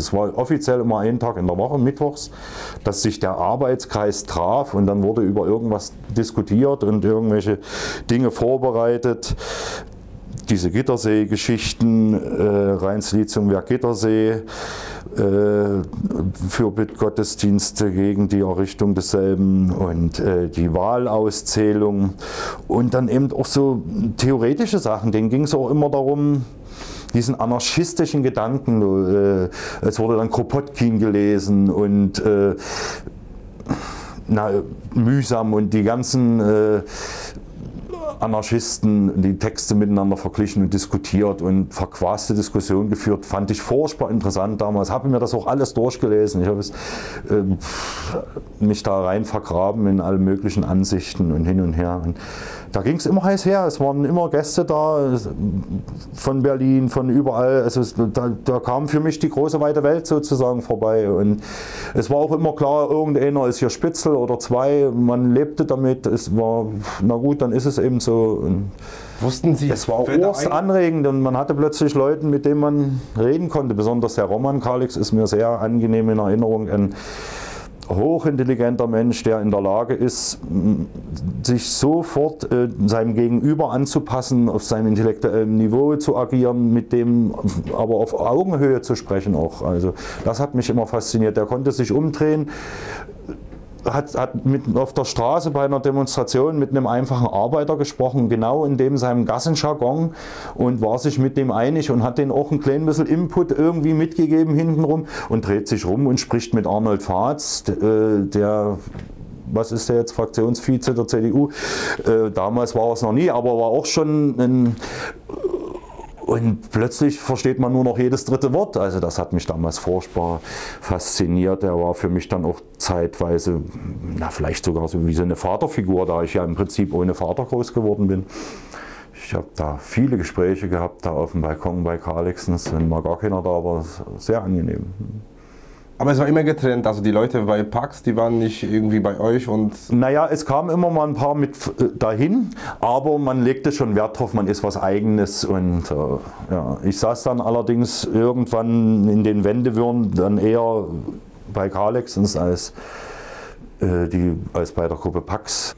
Das war offiziell immer einen Tag in der Woche, mittwochs, dass sich der Arbeitskreis traf und dann wurde über irgendwas diskutiert und irgendwelche Dinge vorbereitet. Diese Gittersee-Geschichten, äh, Rheins-Lied zum Werk Gittersee, äh, für Gottesdienste gegen die Errichtung desselben und äh, die Wahlauszählung und dann eben auch so theoretische Sachen, denen ging es auch immer darum, diesen anarchistischen Gedanken, äh, es wurde dann Kropotkin gelesen und äh, na, mühsam und die ganzen äh, Anarchisten die Texte miteinander verglichen und diskutiert und verquaste Diskussionen geführt. Fand ich furchtbar interessant damals. Habe mir das auch alles durchgelesen. Ich habe es, äh, mich da rein vergraben in alle möglichen Ansichten und hin und her. Und da ging es immer heiß her. Es waren immer Gäste da von Berlin, von überall. Also da, da, kam für mich die große weite Welt sozusagen vorbei. Und es war auch immer klar, irgendeiner ist hier Spitzel oder zwei. Man lebte damit. Es war, na gut, dann ist es eben so. Und Wussten Sie, es war auch anregend und man hatte plötzlich Leute, mit denen man reden konnte. Besonders der Roman Kalix ist mir sehr angenehm in Erinnerung. Ein, hochintelligenter Mensch, der in der Lage ist, sich sofort äh, seinem Gegenüber anzupassen, auf seinem intellektuellen Niveau zu agieren, mit dem aber auf Augenhöhe zu sprechen auch. Also das hat mich immer fasziniert. Der konnte sich umdrehen, hat, hat mit, auf der Straße bei einer Demonstration mit einem einfachen Arbeiter gesprochen, genau in dem seinem Gassenjargon und war sich mit dem einig und hat den auch ein klein bisschen Input irgendwie mitgegeben hintenrum und dreht sich rum und spricht mit Arnold Fahrz, äh, der was ist der jetzt, Fraktionsvize der CDU. Äh, damals war es noch nie, aber war auch schon ein und plötzlich versteht man nur noch jedes dritte Wort. Also das hat mich damals furchtbar fasziniert. Er war für mich dann auch zeitweise, na vielleicht sogar so wie so eine Vaterfigur, da ich ja im Prinzip ohne Vater groß geworden bin. Ich habe da viele Gespräche gehabt, da auf dem Balkon bei Karlixens, wenn mal gar keiner da war, sehr angenehm. Aber es war immer getrennt, also die Leute bei Pax, die waren nicht irgendwie bei euch und... Naja, es kamen immer mal ein paar mit äh, dahin, aber man legte schon Wert drauf, man ist was Eigenes und äh, ja, ich saß dann allerdings irgendwann in den Wendewürden dann eher bei Carlexens als, äh, die, als bei der Gruppe Pax.